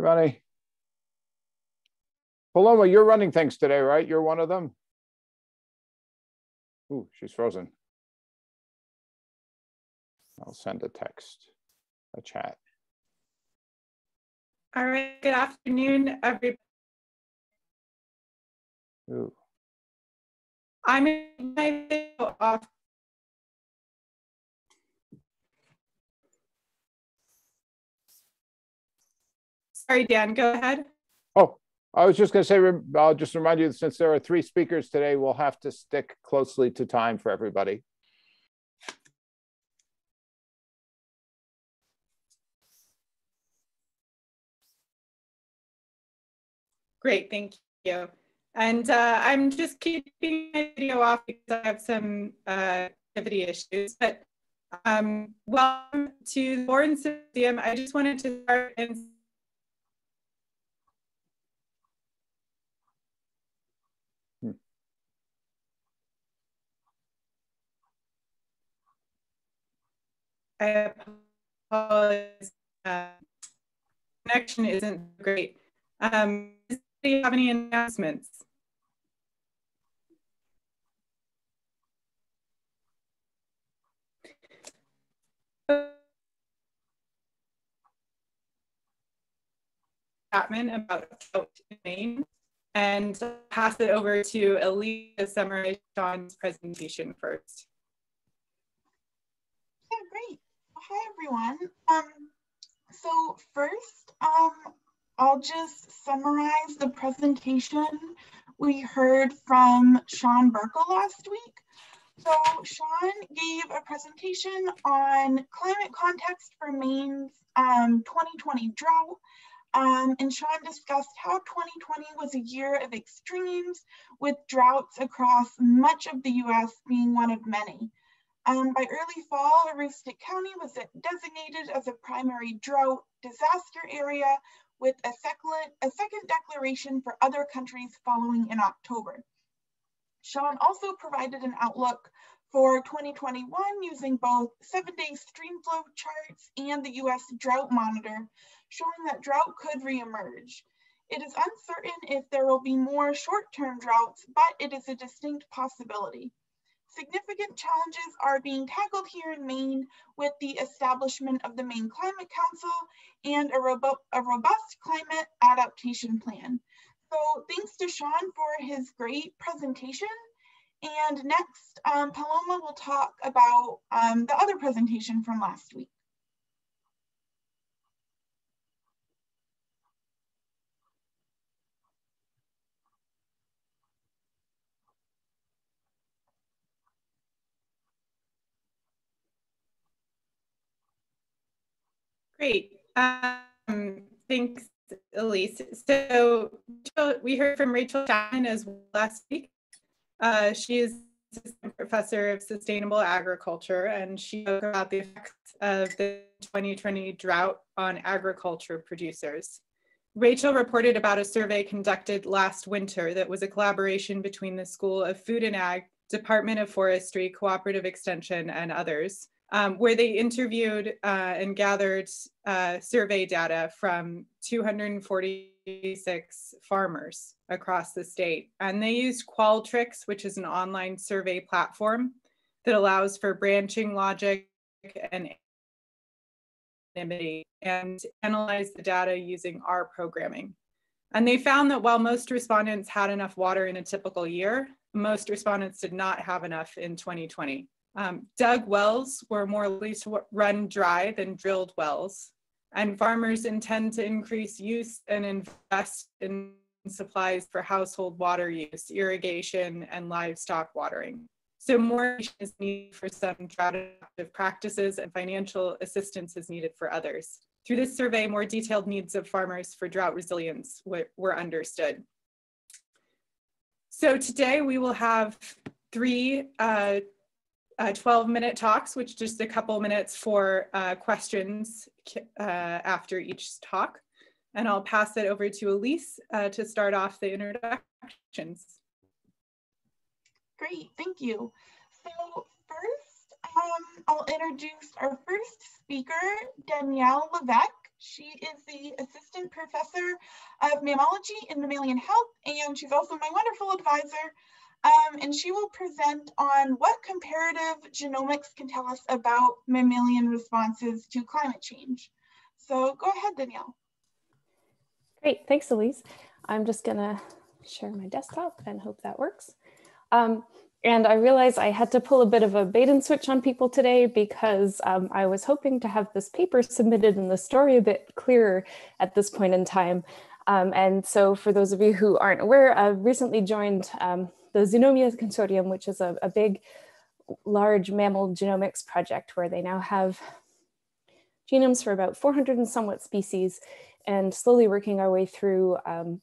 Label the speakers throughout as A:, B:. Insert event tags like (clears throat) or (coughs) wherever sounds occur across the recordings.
A: Everybody. Paloma, you're running things today, right? You're one of them? Ooh, she's frozen. I'll send a text, a chat.
B: All right, good afternoon, everybody.
A: Ooh.
B: I'm in my video off. Sorry, Dan, go ahead.
A: Oh, I was just going to say, I'll just remind you, since there are three speakers today, we'll have to stick closely to time for everybody.
B: Great, thank you. And uh, I'm just keeping my video off because I have some uh, activity issues. But um, welcome to the Borns Symposium. I just wanted to start and Apologize. Uh, connection isn't great. Um, do you have any announcements? Chapman about Maine and pass it over to Elise to summarize Sean's presentation first.
C: Yeah, great. Hi, everyone. Um, so first, um, I'll just summarize the presentation we heard from Sean Birkel last week. So Sean gave a presentation on climate context for Maine's um, 2020 drought. Um, and Sean discussed how 2020 was a year of extremes with droughts across much of the US being one of many. Um, by early fall, Aroostook County was designated as a primary drought disaster area with a second, a second declaration for other countries following in October. Sean also provided an outlook for 2021 using both seven-day streamflow charts and the US Drought Monitor, showing that drought could reemerge. It is uncertain if there will be more short-term droughts, but it is a distinct possibility. Significant challenges are being tackled here in Maine with the establishment of the Maine Climate Council and a, robo a robust climate adaptation plan. So thanks to Sean for his great presentation. And next, um, Paloma will talk about um, the other presentation from last week.
B: Great. Um, thanks, Elise. So we heard from Rachel Chapman as well last week. Uh, she is professor of sustainable agriculture, and she spoke about the effects of the 2020 drought on agriculture producers. Rachel reported about a survey conducted last winter that was a collaboration between the School of Food and Ag, Department of Forestry, Cooperative Extension, and others um, where they interviewed uh, and gathered uh, survey data from 246 farmers across the state. And they used Qualtrics, which is an online survey platform that allows for branching logic and anonymity and analyze the data using R programming. And they found that while most respondents had enough water in a typical year, most respondents did not have enough in 2020. Um, dug wells were more likely to run dry than drilled wells, and farmers intend to increase use and invest in supplies for household water use, irrigation, and livestock watering. So more is needed for some drought practices and financial assistance is needed for others. Through this survey, more detailed needs of farmers for drought resilience were understood. So today we will have three uh, uh, 12 minute talks, which just a couple minutes for uh, questions uh, after each talk. And I'll pass it over to Elise uh, to start off the introductions.
C: Great, thank you. So first, um, I'll introduce our first speaker, Danielle Levesque. She is the assistant professor of mammalogy and mammalian health, and she's also my wonderful advisor. Um, and she will present on what comparative genomics can tell us about mammalian responses to climate change. So go ahead, Danielle.
D: Great, thanks, Elise. I'm just gonna share my desktop and hope that works. Um, and I realized I had to pull a bit of a bait and switch on people today because um, I was hoping to have this paper submitted and the story a bit clearer at this point in time. Um, and so for those of you who aren't aware, I've recently joined um, the Zoonomia Consortium, which is a, a, big, large mammal genomics project where they now have genomes for about 400 and somewhat species and slowly working our way through um,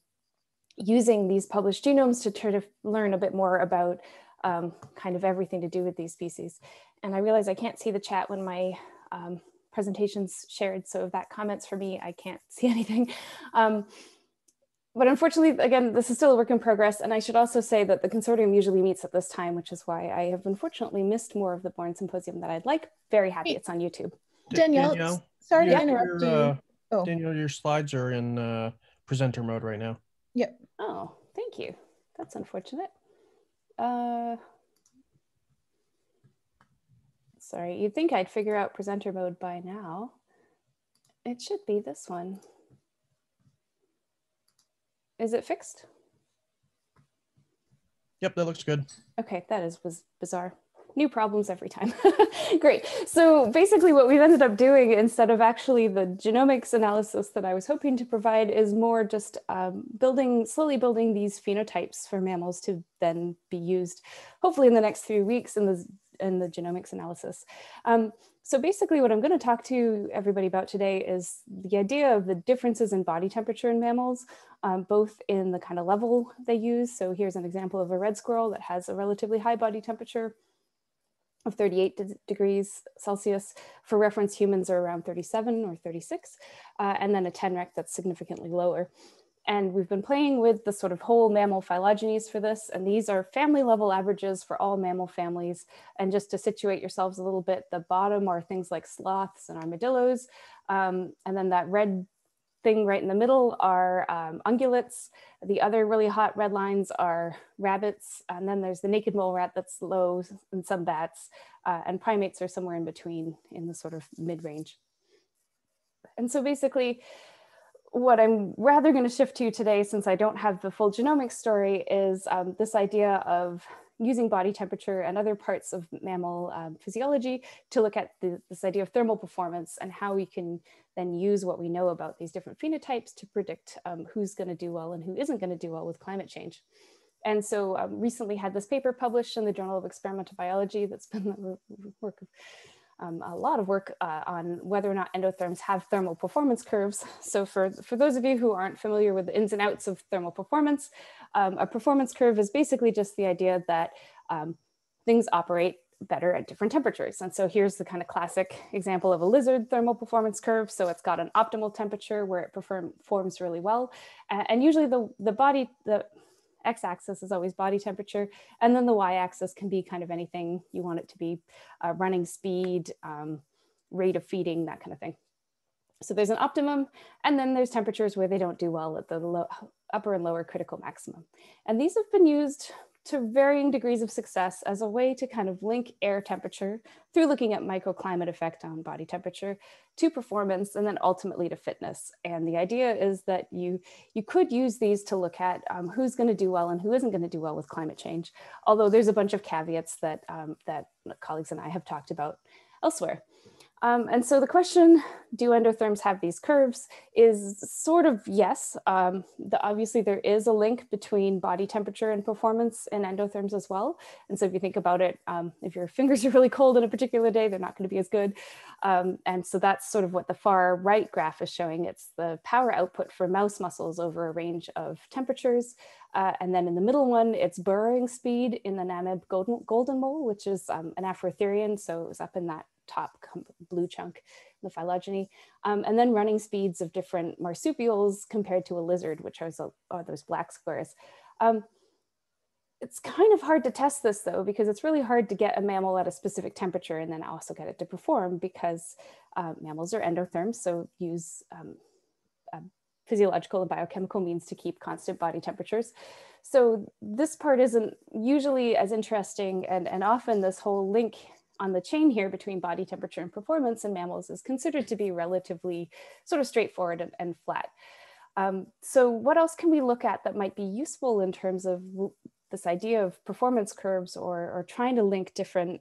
D: using these published genomes to try to learn a bit more about um, kind of everything to do with these species. And I realize I can't see the chat when my um, presentation's shared. So if that comments for me, I can't (laughs) see anything. But unfortunately, again, this is still a work in progress. And I should also say that the consortium usually meets at this time, which is why I have unfortunately missed more of the Borns Symposium that I'd like. Very happy it's on YouTube.
E: Danielle, Danielle sorry to interrupt
F: your, uh, you. Oh. Danielle, your slides are in uh, presenter mode right now.
E: Yep.
D: Oh, thank you. That's unfortunate. Uh, sorry, you'd think I'd figure out presenter mode by now. It should be this one. Is it fixed?
F: Yep, that looks good.
D: Okay, that is was bizarre new problems every time. (laughs) Great. So basically what we've ended up doing instead of actually the genomics analysis that I was hoping to provide is more just um, building, slowly building these phenotypes for mammals to then be used, hopefully in the next few weeks in the, in the genomics analysis. Um, so basically what I'm going to talk to everybody about today is the idea of the differences in body temperature in mammals, um, both in the kind of level they use. So here's an example of a red squirrel that has a relatively high body temperature of 38 degrees Celsius. For reference, humans are around 37 or 36, uh, and then a tenrec that's significantly lower. And we've been playing with the sort of whole mammal phylogenies for this. And these are family level averages for all mammal families. And just to situate yourselves a little bit, the bottom are things like sloths and armadillos. Um, and then that red thing right in the middle are um, ungulates. The other really hot red lines are rabbits. And then there's the naked mole rat that's low and some bats. Uh, and primates are somewhere in between in the sort of mid-range. And so basically, what I'm rather going to shift to today, since I don't have the full genomics story, is um, this idea of using body temperature and other parts of mammal um, physiology to look at the, this idea of thermal performance and how we can then use what we know about these different phenotypes to predict um, who's going to do well and who isn't going to do well with climate change. And so um, recently had this paper published in the Journal of Experimental Biology that's been the work of um, a lot of work uh, on whether or not endotherms have thermal performance curves. (laughs) So for, for those of you who aren't familiar with the ins and outs of thermal performance, um, a performance curve is basically just the idea that um, things operate better at different temperatures. And so here's the kind of classic example of a lizard thermal performance curve. So it's got an optimal temperature where it performs really well. And usually the, the body, the x-axis is always body temperature. And then the y-axis can be kind of anything you want it to be, uh, running speed, um, rate of feeding, that kind of thing. So there's an optimum, and then there's temperatures where they don't do well at the low, upper and lower critical maximum. And these have been used to varying degrees of success as a way to kind of link air temperature through looking at microclimate effect on body temperature to performance and then ultimately to fitness. And the idea is that you, you could use these to look at um, who's going to do well and who isn't going to do well with climate change, although there's a bunch of caveats that, um, that colleagues and I have talked about elsewhere. Um, and so the question, do endotherms have these curves, is sort of yes. Um, the, obviously, there is a link between body temperature and performance in endotherms as well. And so if you think about it, um, if your (laughs) fingers are really cold in a particular day, they're not going to be as good. Um, and so that's sort of what the far right graph is showing. It's the power output for mouse muscles over a range of temperatures. Uh, and then in the middle one, it's burrowing speed in the Namib golden, golden mole, which is um, an Afrotherian. So it was up in that top blue chunk, the phylogeny, um, and then running speeds of different marsupials compared to a lizard, which are, are those black squares. Um, it's kind of hard to test this though, because it's really hard to get a mammal at a specific temperature and then also get it to perform because uh, mammals are endotherms, so use um, physiological and biochemical means to keep constant body temperatures. So this part isn't usually as interesting and, and often this whole link on the chain here between body temperature and performance in mammals is considered to be relatively sort of straightforward and, and flat. Um, so what else can we look at that might be useful in terms of this idea of performance curves or, or trying to link different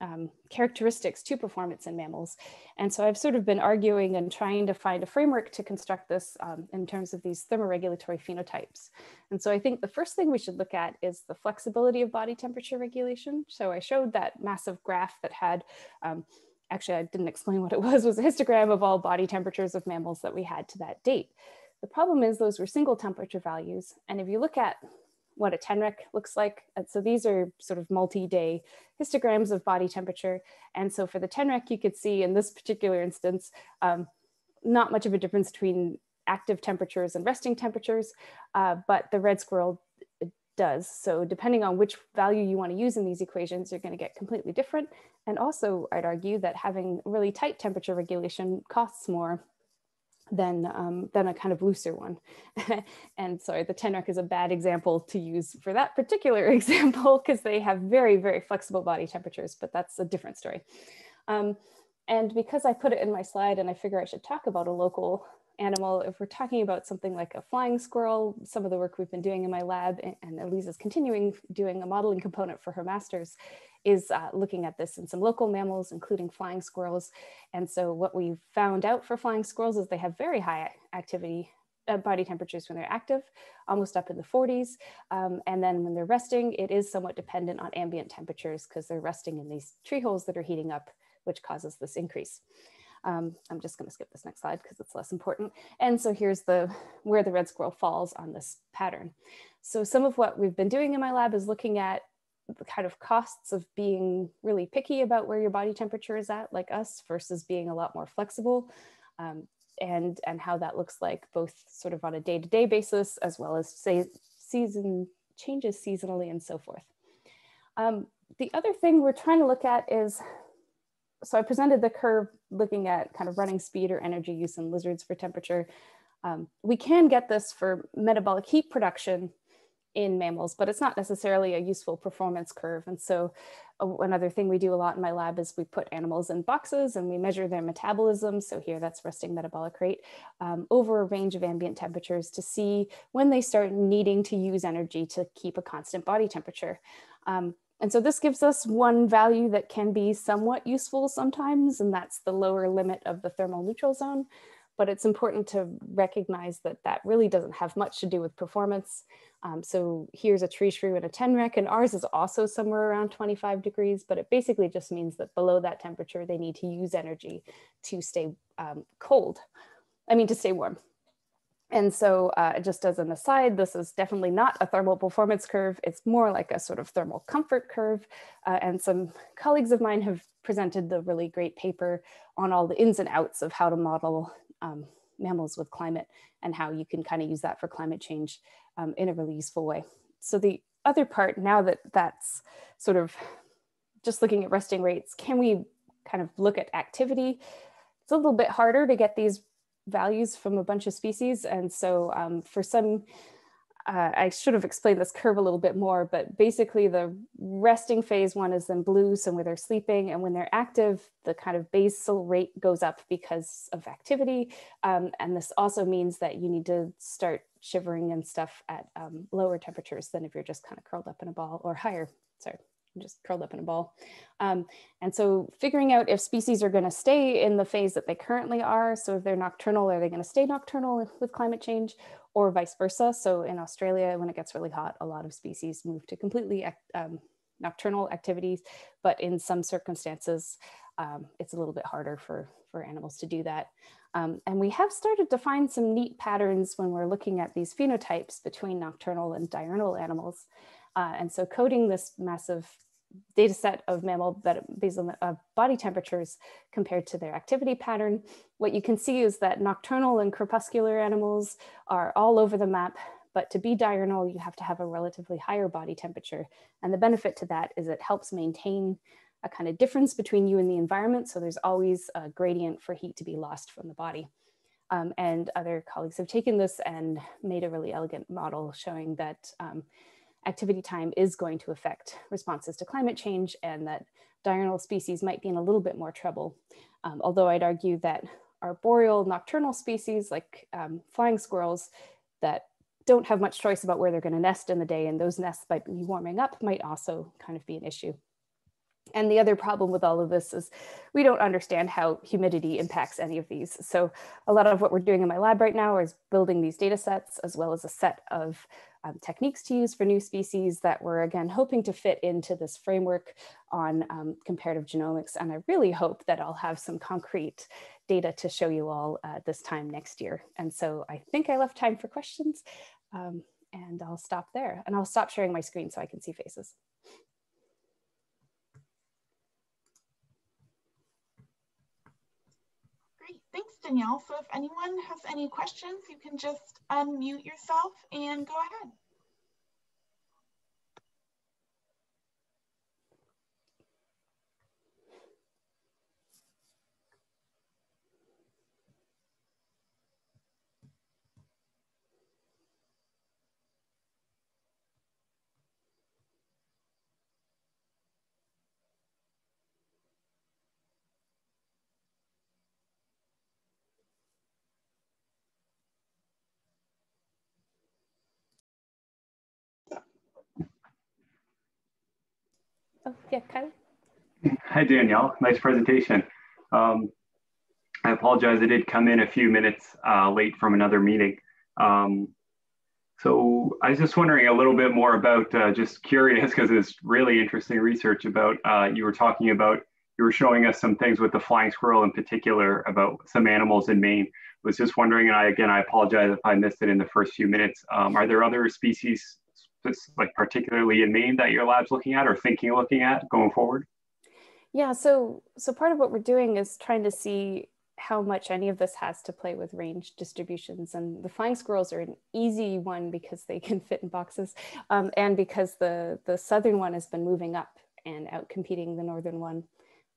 D: um, characteristics to performance in mammals. And so I've sort of been arguing and trying to find a framework to construct this um, in terms of these thermoregulatory phenotypes. And so I think the first thing we should look at is the flexibility of body temperature regulation. So I showed that massive graph that had, um, actually I didn't explain (laughs) what it was, was a histogram of all body temperatures of mammals that we had to that date. The problem is those were single temperature values. And if you look at what a tenrec looks like. And so these are sort of multi-day histograms of body temperature. And so for the tenrec, you could see in this particular instance, um, not much of a difference between active temperatures and resting temperatures, uh, but the red squirrel does. So depending on which value you want to use in these equations, you're going to get completely different. And also I'd argue that having really tight temperature regulation costs more than, um, than a kind of looser one. (laughs) and sorry, the tenrec is a bad example to use for that particular (laughs) example because they have very, very flexible body temperatures, but that's a different story. Um, and because I put it in my slide and I figure I should talk about a local animal, if we're talking about something like a flying squirrel, some of the work we've been doing in my lab, and Elise is continuing doing a modeling component for her master's, is uh, looking at this in some local mammals, including flying squirrels. And so what we found out for flying squirrels is they have very high activity uh, body temperatures when they're active, almost up in the 40s. Um, and then when they're resting, it is somewhat dependent on ambient temperatures because they're resting in these tree holes that are heating up, which causes this increase. Um, I'm just going to skip this next slide because it's less important. And so here's the where the red squirrel falls on this pattern. So some of what we've been doing in my lab is looking at the kind of costs of being really picky about where your body temperature is at, like us, versus being a lot more flexible. Um, and, and how that looks like both sort of on a day-to-day -day basis, as well as say season changes seasonally and so forth. Um, the other thing we're trying to look at is, so I presented the curve looking at kind of running speed or energy use in lizards for temperature. Um, we can get this for metabolic heat production in mammals, but it's not necessarily a useful performance curve. And so uh, another thing we do a lot in my lab is we put animals in boxes and we measure their metabolism. So here that's resting metabolic rate um, over a range of ambient temperatures to see when they start needing to use energy to keep a constant body temperature. Um, and so this gives us one value that can be somewhat useful sometimes, and that's the lower limit of the thermal neutral zone but it's important to recognize that that really doesn't have much to do with performance. Um, so here's a tree shrew and a tenrec, and ours is also somewhere around 25 degrees, but it basically just means that below that temperature, they need to use energy to stay um, cold. I mean, to stay warm. And so uh, just as an aside, this is definitely not a thermal performance curve. It's more like a sort of thermal comfort curve. Uh, and some colleagues of mine have presented the really great paper on all the ins and outs of how to model um, mammals with climate and how you can kind of use that for climate change um, in a really useful way. So the other part, now that that's sort of just looking at resting rates, can we kind of look at activity? It's a little bit harder to get these values from a bunch of species. And so um, for some uh, I should have explained this curve a little bit more, but basically the resting phase one is in blue, so when they're sleeping and when they're active, the kind of basal rate goes up because of activity. Um, and this also means that you need to start shivering and stuff at um, lower temperatures than if you're just kind of curled up in a ball or higher, sorry, just curled up in a ball. Um, and so figuring out if species are gonna stay in the phase that they currently are, so if they're nocturnal, are they gonna stay nocturnal with climate change or vice versa. So in Australia, when it gets really hot, a lot of species move to completely um, nocturnal activities, but in some circumstances, um, it's a little bit harder for, for animals to do that. Um, and we have started to find some neat patterns when we're looking at these phenotypes between nocturnal and diurnal animals. Uh, and so coding this massive data set of mammal that basal uh, body temperatures compared to their activity pattern, what you can see is that nocturnal and crepuscular animals are all over the map, But to be diurnal, you have to have a relatively higher body temperature. And the benefit to that is it helps maintain a kind of difference between you and the environment. So there's always a gradient for heat to be lost from the body. Um, and other colleagues have taken this and made a really elegant model showing that um, activity time is going to affect responses to climate change and that diurnal species might be in a little bit more trouble. Um, although I'd argue that arboreal nocturnal species like um, flying squirrels that don't have much choice about where they're going to nest in the day and those nests might be warming up might also kind of be an issue. And the other problem with all of this is we don't understand how humidity impacts any of these. So a lot of what we're doing in my lab right now is building these data sets as well as a set of um, techniques to use for new species that we're again hoping to fit into this framework on um, comparative genomics. And I really hope that I'll have some concrete data to show you all uh, this time next year. And so I think I left time for questions um, and I'll stop there and I'll stop sharing my screen so I can see faces.
C: Thanks Danielle. So if anyone has any questions, you can just unmute yourself and go ahead.
D: Oh, yeah, Kylie.
G: Hi, Danielle. Nice presentation. Um, I apologize, I did come in a few minutes uh, late from another meeting. Um, so I was just wondering a little bit more about, uh, just curious, because it's really interesting research about, uh, you were talking about, you were showing us some things with the flying squirrel in particular about some animals in Maine. Was just wondering, and I, again, I apologize if I missed it in the first few minutes. Um, are there other species like particularly in Maine that your lab's looking at or thinking looking at going forward?
D: Yeah, so so part of what we're doing is trying to see how much any of this has to play with range distributions. And the flying squirrels are an easy one because they (laughs) can fit in boxes um, and because the, the southern one has been moving up and out competing the northern one.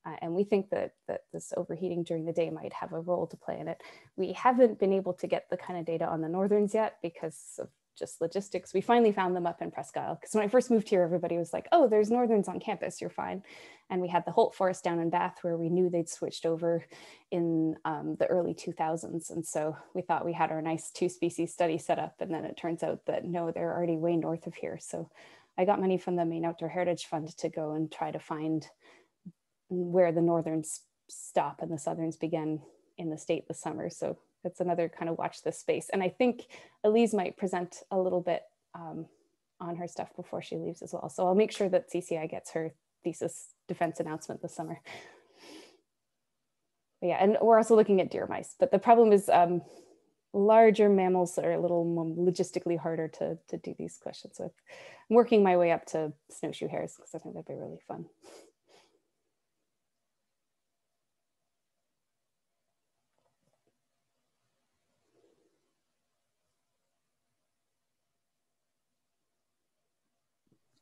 D: Uh, and we think that, that this overheating during the day might have a role to play in it. We haven't been able to get the kind of data on the northerns yet because of just logistics. We finally found them up in Presque Isle because when I first moved here, everybody was like, oh, there's Northerns on campus, you're fine. And we had the Holt Forest down in Bath where we knew they'd switched over in um, the early 2000s. And so we thought we had our nice two species study set up. And then it turns out that no, they're already way north of here. So I got money from the Maine Outdoor Heritage Fund to go and try to find where the Northerns stop and the Southerns begin in the state this summer. So that's another kind of watch this space. And I think Elise might present a little bit um, on her stuff before she leaves as well. So I'll make sure that CCI gets her thesis defense announcement this summer. But yeah, and we're also looking at deer mice, but the problem is um, larger mammals are a little logistically harder to, to do these questions with. I'm working my way up to snowshoe hares because I think that'd be really fun.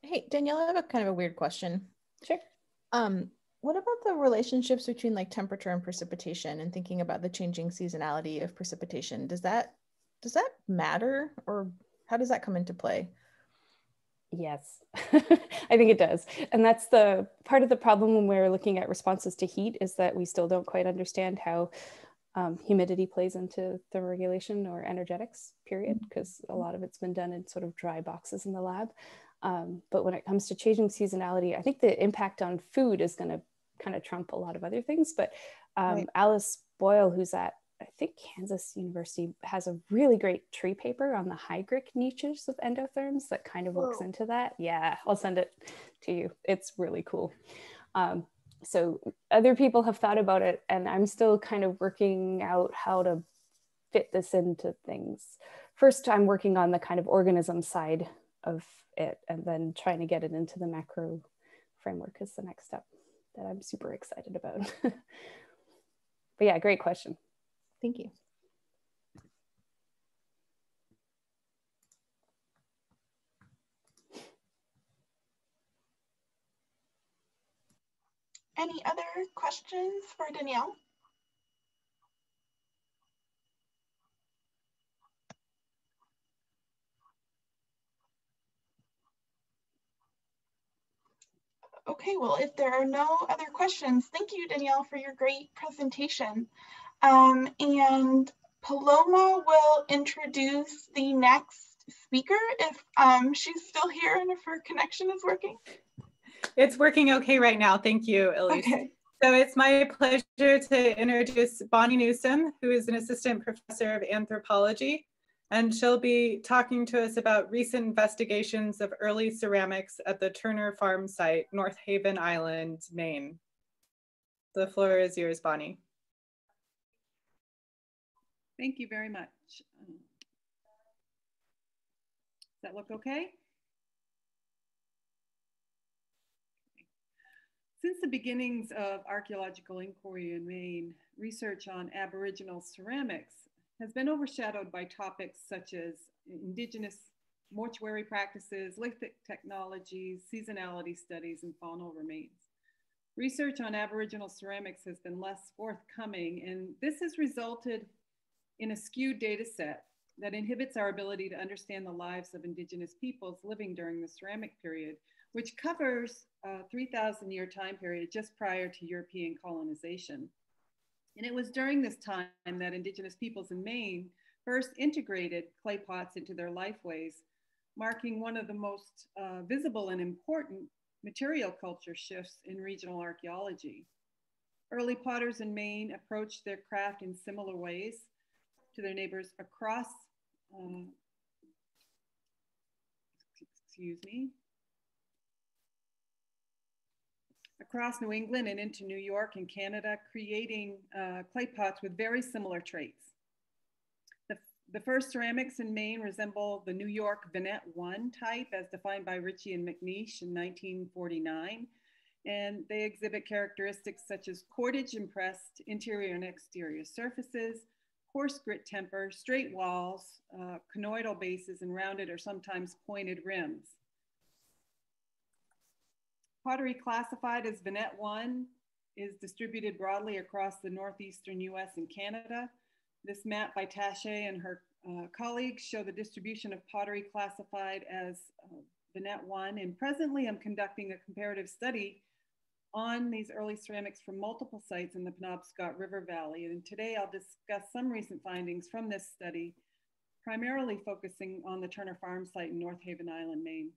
E: Hey, Danielle, I have a kind of a weird question.
D: Sure.
E: Um, what about the relationships between like temperature and precipitation and thinking about the changing seasonality of precipitation? Does that does that matter or how does that come into play?
D: Yes, (laughs) I think it does. And that's the part of the problem when we're looking at responses to heat is that we still don't quite understand how um, humidity plays into thermoregulation or energetics, period, because a lot of it's been done in sort of dry boxes in the lab. Um, but when it comes to changing seasonality, I think the impact on food is going to kind of trump a lot of other things. But um, right. Alice Boyle, who's at I think Kansas University, has a really great tree paper on the hygric niches of endotherms that kind of Whoa. looks into that. Yeah, I'll send it to you. It's really cool. Um, so other people have thought about it, and I'm still kind of working out how to fit this into things. First, I'm working on the kind of organism side of it and then trying to get it into the macro framework is the next step that I'm super excited about. (laughs) but yeah, great question.
E: Thank you.
C: Any other questions for Danielle? Okay, well, if there are no other questions, thank you, Danielle, for your great presentation. Um, and Paloma will introduce the next speaker if um, she's still here and if her connection is working.
B: It's working okay right now. Thank you, Elise. Okay. So it's my pleasure to introduce Bonnie Newsom, who is an assistant professor of anthropology and she'll be talking to us about recent investigations of early ceramics at the Turner Farm site, North Haven Island, Maine. The floor is yours, Bonnie.
H: Thank you very much. Does that look okay? Since the beginnings of archaeological inquiry in Maine, research on Aboriginal ceramics has been overshadowed by topics such as indigenous mortuary practices, lithic technologies, seasonality studies, and faunal remains. Research on Aboriginal ceramics has been less forthcoming, and this has resulted in a skewed data set that inhibits our ability to understand the lives of Indigenous peoples living during the ceramic period, which covers a 3,000 year time period just prior to European colonization. And it was during this time that Indigenous peoples in Maine first integrated clay pots into their lifeways, marking one of the most uh, visible and important material culture shifts in regional archaeology. Early potters in Maine approached their craft in similar ways to their neighbors across, uh, excuse me, across New England and into New York and Canada, creating uh, clay pots with very similar traits. The, the first ceramics in Maine resemble the New York Vinette 1 type as defined by Ritchie and MacNeish in 1949. And they exhibit characteristics such as cordage impressed interior and exterior surfaces, coarse grit temper, straight walls, uh, conoidal bases, and rounded or sometimes pointed rims. Pottery classified as Vinette 1 is distributed broadly across the northeastern US and Canada. This map by Taché and her uh, colleagues show the distribution of pottery classified as uh, Vinette 1. And presently I'm conducting a comparative study on these early ceramics from multiple sites in the Penobscot River Valley. And today I'll discuss some recent findings from this study, primarily focusing on the Turner Farm site in North Haven Island, Maine.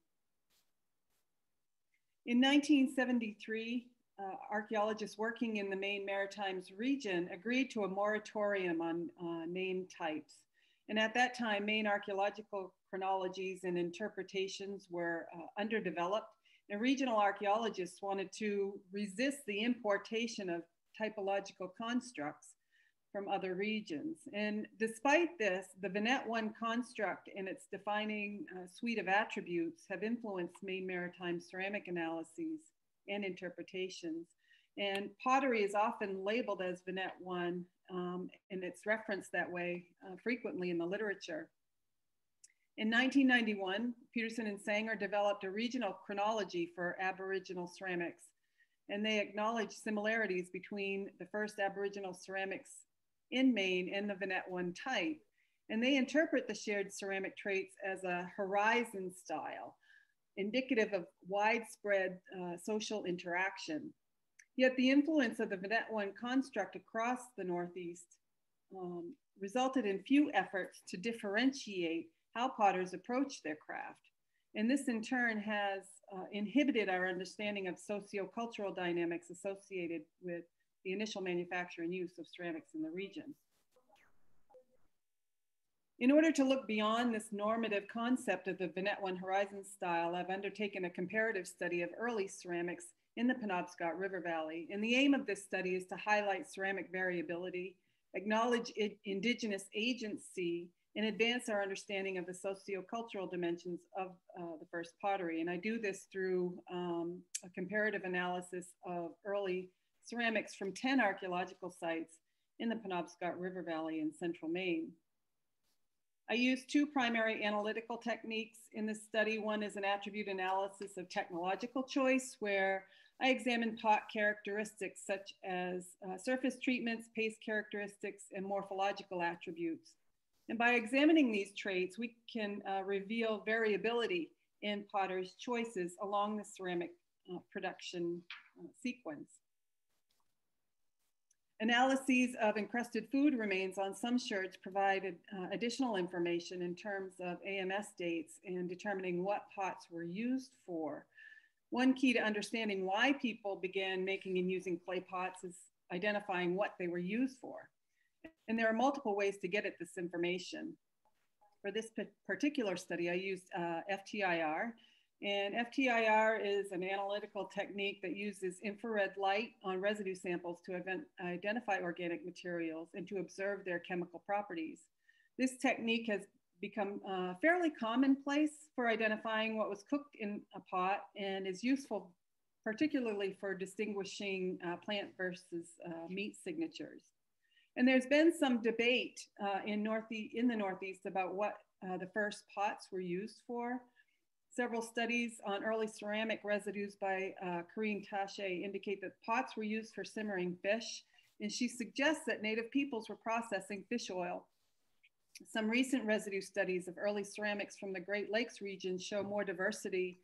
H: In 1973, uh, archaeologists working in the Maine Maritimes region agreed to a moratorium on uh, name types. And at that time, Maine archaeological chronologies and interpretations were uh, underdeveloped. And regional archaeologists wanted to resist the importation of typological constructs from other regions. And despite this, the Vinette 1 construct and its defining uh, suite of attributes have influenced Maine maritime ceramic analyses and interpretations. And pottery is often labeled as Vinette 1, um, and it's referenced that way uh, frequently in the literature. In 1991, Peterson and Sanger developed a regional chronology for Aboriginal ceramics, and they acknowledged similarities between the first Aboriginal ceramics in Maine and the Vinette 1 type. And they interpret the shared ceramic traits as a horizon style, indicative of widespread uh, social interaction. Yet the influence of the Vinette 1 construct across the Northeast um, resulted in few efforts to differentiate how potters approach their craft. And this in turn has uh, inhibited our understanding of sociocultural dynamics associated with the initial manufacture and use of ceramics in the region. In order to look beyond this normative concept of the Vinette 1 horizon style, I've undertaken a comparative study of early ceramics in the Penobscot River Valley. And the aim of this study is to highlight ceramic variability, acknowledge indigenous agency, and advance our understanding of the sociocultural dimensions of uh, the first pottery. And I do this through um, a comparative analysis of early ceramics from 10 archaeological sites in the Penobscot River Valley in central Maine. I used two primary analytical techniques in this study. One is an attribute analysis of technological choice, where I examined pot characteristics such as uh, surface treatments, paste characteristics, and morphological attributes. And by examining these traits, we can uh, reveal variability in potters' choices along the ceramic uh, production uh, sequence. Analyses of encrusted food remains on some sherds provided uh, additional information in terms of AMS dates and determining what pots were used for. One key to understanding why people began making and using clay pots is identifying what they were used for. And there are multiple ways to get at this information. For this particular study, I used uh, FTIR. And FTIR is an analytical technique that uses infrared light on residue samples to identify organic materials and to observe their chemical properties. This technique has become uh, fairly commonplace for identifying what was cooked in a pot and is useful particularly for distinguishing uh, plant versus uh, meat signatures. And there's been some debate uh, in, Northeast, in the Northeast about what uh, the first pots were used for. Several studies on early ceramic residues by uh, Karine Taché indicate that pots were used for simmering fish, and she suggests that native peoples were processing fish oil some recent residue studies of early ceramics from the Great Lakes region show more diversity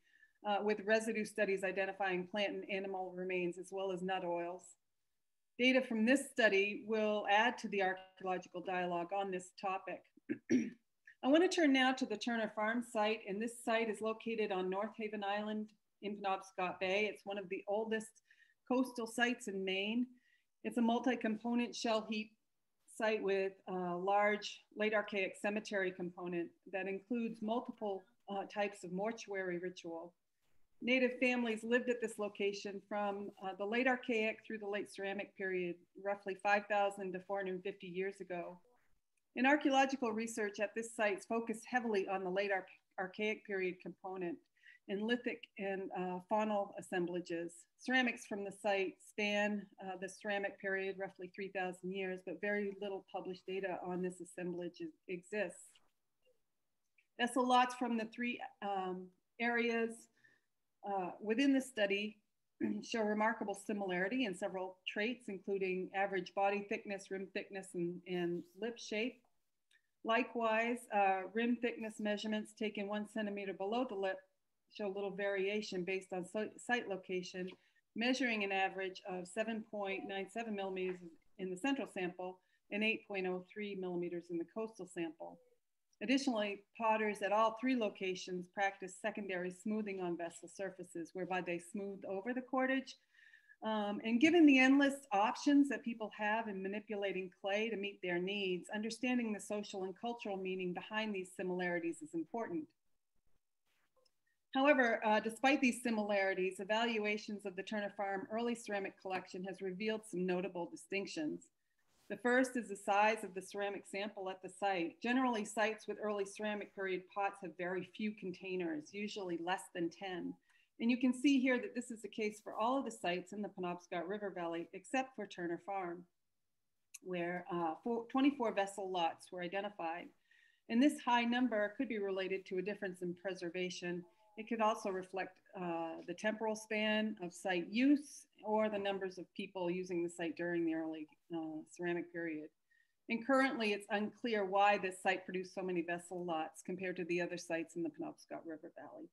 H: uh, with residue studies identifying plant and animal remains as well as nut oils. Data from this study will add to the archaeological dialogue on this topic. (clears throat) I want to turn now to the Turner Farm site, and this site is located on North Haven Island in Penobscot Bay. It's one of the oldest coastal sites in Maine. It's a multi-component shell heap site with a large late archaic cemetery component that includes multiple uh, types of mortuary ritual. Native families lived at this location from uh, the late archaic through the late ceramic period, roughly 5,000 to 450 years ago. In archaeological research at this site focused heavily on the late ar archaic period component in lithic and uh, faunal assemblages. Ceramics from the site span uh, the ceramic period, roughly 3,000 years, but very little published data on this assemblage exists. Vessel lots from the three um, areas uh, within the study (clears throat) show remarkable similarity in several traits, including average body thickness, rim thickness, and, and lip shape. Likewise, uh, rim thickness measurements taken one centimeter below the lip show little variation based on site location, measuring an average of 7.97 millimeters in the central sample and 8.03 millimeters in the coastal sample. Additionally, potters at all three locations practice secondary smoothing on vessel surfaces, whereby they smooth over the cordage. Um, and given the endless options that people have in manipulating clay to meet their needs, understanding the social and cultural meaning behind these similarities is important. However, uh, despite these similarities, evaluations of the Turner Farm early ceramic collection has revealed some notable distinctions. The first is the size of the ceramic sample at the site. Generally, sites with early ceramic period pots have very few containers, usually less than 10. And you can see here that this is the case for all of the sites in the Penobscot River Valley, except for Turner Farm, where uh, 24 vessel lots were identified. And this high number could be related to a difference in preservation it could also reflect uh, the temporal span of site use or the numbers of people using the site during the early uh, ceramic period. And currently it's unclear why this site produced so many vessel lots compared to the other sites in the Penobscot River Valley.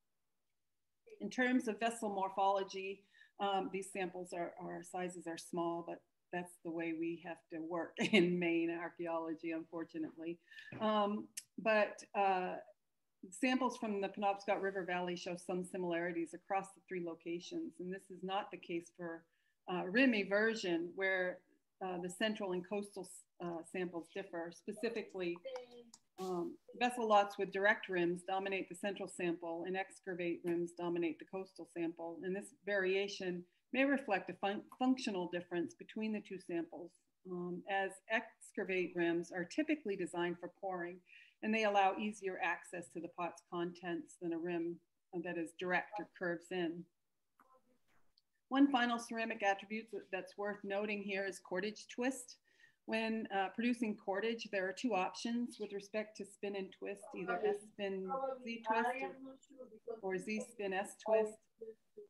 H: In terms of vessel morphology, um, these samples are, our sizes are small, but that's the way we have to work (laughs) in Maine archaeology, unfortunately. Um, but uh, samples from the Penobscot River Valley show some similarities across the three locations. And this is not the case for uh, rim eversion, where uh, the central and coastal uh, samples differ. Specifically, um, vessel lots with direct rims dominate the central sample and excurvate rims dominate the coastal sample. And this variation may reflect a fun functional difference between the two samples um, as excurvate rims are typically designed for pouring and they allow easier access to the pot's contents than a rim that is direct or curves in. One final ceramic attribute that's worth noting here is cordage twist. When uh, producing cordage, there are two options with respect to spin and twist, either S spin Z twist or, or Z spin S twist.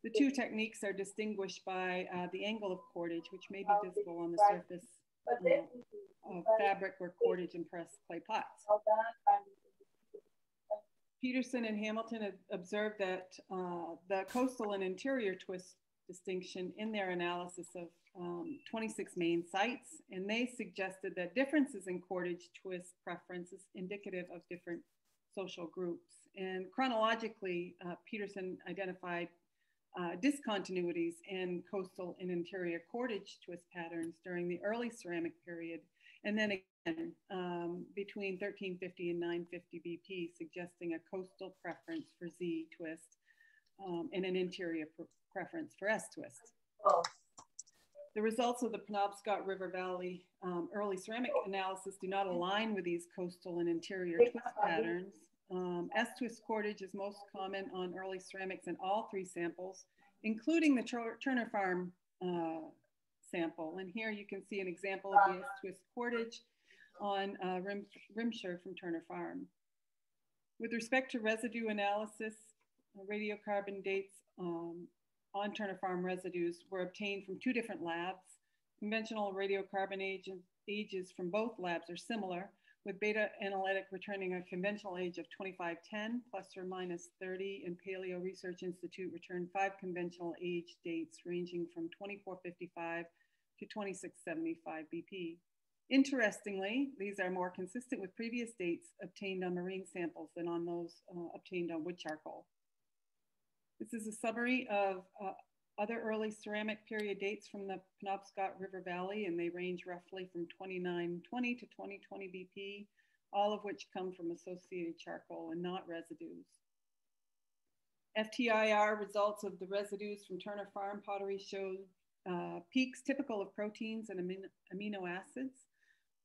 H: The two techniques are distinguished by uh, the angle of cordage, which may be visible on the surface uh, of fabric or cordage and pressed clay pots. Peterson and Hamilton observed that uh, the coastal and interior twist distinction in their analysis of um, 26 Maine sites, and they suggested that differences in cordage twist preference is indicative of different social groups. And chronologically, uh, Peterson identified uh, discontinuities in coastal and interior cordage twist patterns during the early ceramic period, and then again um, between 1350 and 950 BP, suggesting a coastal preference for Z twist um, and an interior preference for S twist. The results of the Penobscot River Valley um, early ceramic analysis do not align with these coastal and interior twist patterns. Um, S-twist cordage is most common on early ceramics in all three samples, including the Turner Farm uh, sample. And here you can see an example of the S-twist cordage on uh, rim, rimsherd from Turner Farm. With respect to residue analysis, uh, radiocarbon dates um, on Turner Farm residues were obtained from two different labs. Conventional radiocarbon agent, ages from both labs are similar, with beta analytic returning a conventional age of 2510 plus or minus 30, and Paleo Research Institute returned five conventional age dates ranging from 2455 to 2675 BP. Interestingly, these are more consistent with previous dates obtained on marine samples than on those uh, obtained on wood charcoal. This is a summary of uh, other early ceramic period dates from the Penobscot River Valley, and they range roughly from 2920 to 2020 BP, all of which come from associated charcoal and not residues. FTIR results of the residues from Turner Farm pottery showed uh, peaks typical of proteins and amino, amino acids,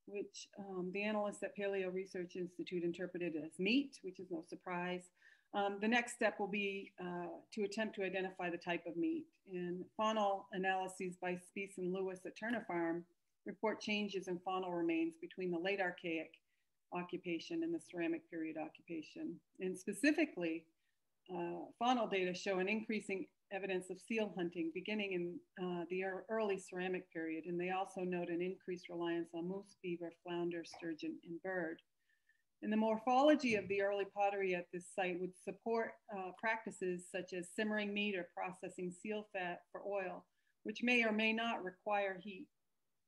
H: which um, the analysts at Paleo Research Institute interpreted as meat, which is no surprise. Um, the next step will be uh, to attempt to identify the type of meat. And faunal analyses by Spiess and Lewis at Turner Farm report changes in faunal remains between the late Archaic occupation and the ceramic period occupation. And specifically, uh, faunal data show an increasing evidence of seal hunting beginning in uh, the early ceramic period. And they also note an increased reliance on moose, beaver, flounder, sturgeon, and bird. And the morphology of the early pottery at this site would support uh, practices such as simmering meat or processing seal fat for oil, which may or may not require heat.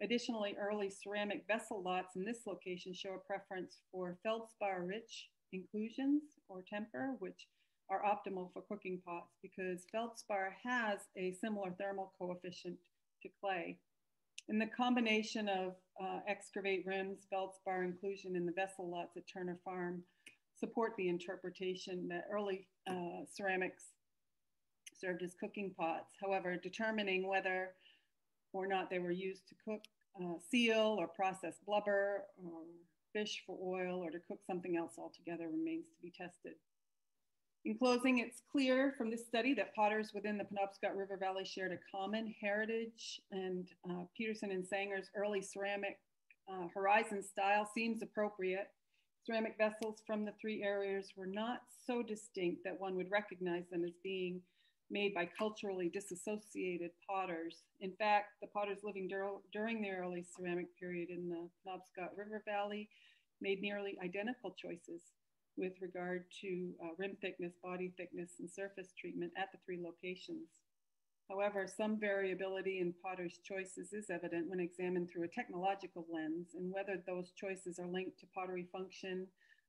H: Additionally, early ceramic vessel lots in this location show a preference for feldspar rich inclusions or temper, which are optimal for cooking pots because feldspar has a similar thermal coefficient to clay. And the combination of uh, excurvate rims, feldspar inclusion in the vessel lots at Turner Farm support the interpretation that early uh, ceramics served as cooking pots. However, determining whether or not they were used to cook uh, seal or process blubber or fish for oil or to cook something else altogether remains to be tested. In closing, it's clear from this study that potters within the Penobscot River Valley shared a common heritage and uh, Petersen and Sanger's early ceramic uh, horizon style seems appropriate. Ceramic vessels from the three areas were not so distinct that one would recognize them as being made by culturally disassociated potters. In fact, the potters living dur during the early ceramic period in the Penobscot River Valley made nearly identical choices with regard to uh, rim thickness, body thickness, and surface treatment at the three locations. However, some variability in potter's choices is evident when examined through a technological lens, and whether those choices are linked to pottery function,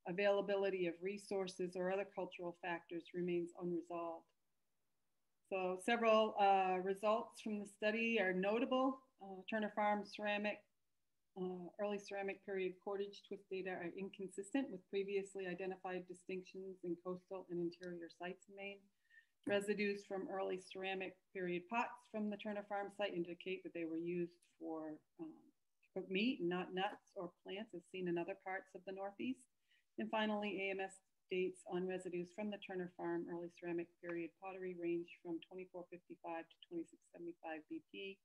H: availability of resources, or other cultural factors remains unresolved. So several uh, results from the study are notable. Uh, Turner Farm ceramic uh, early ceramic period cordage twist data are inconsistent with previously identified distinctions in coastal and interior sites in Maine. Residues from early ceramic period pots from the Turner Farm site indicate that they were used for um, cook meat not nuts or plants as seen in other parts of the Northeast. And finally, AMS dates on residues from the Turner Farm early ceramic period pottery range from 2455 to 2675 BP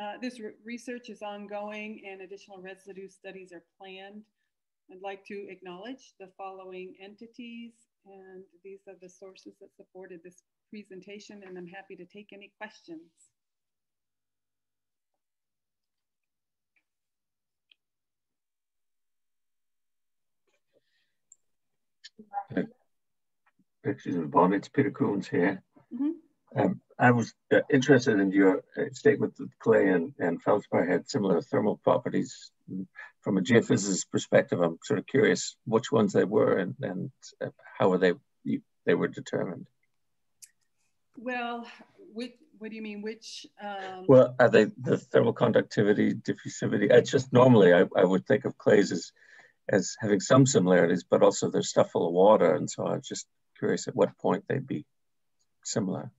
H: Uh, this re research is ongoing and additional residue studies are planned. I'd like to acknowledge the following entities and these are the sources that supported this presentation and I'm happy to take any questions.
I: Excuse me, Bon, it's Peter Koons here. Mm -hmm. um, I was uh, interested in your uh, statement that clay and, and feldspar had similar thermal properties. From a geophysicist perspective, I'm sort of curious which ones they were and, and uh, how were they they were determined.
H: Well, which, what do you mean? Which? Um...
I: Well, are they the thermal conductivity, diffusivity? It's just normally I, I would think of clays as as having some similarities, but also they're stuff full of water, and so I was just curious at what point they'd be similar.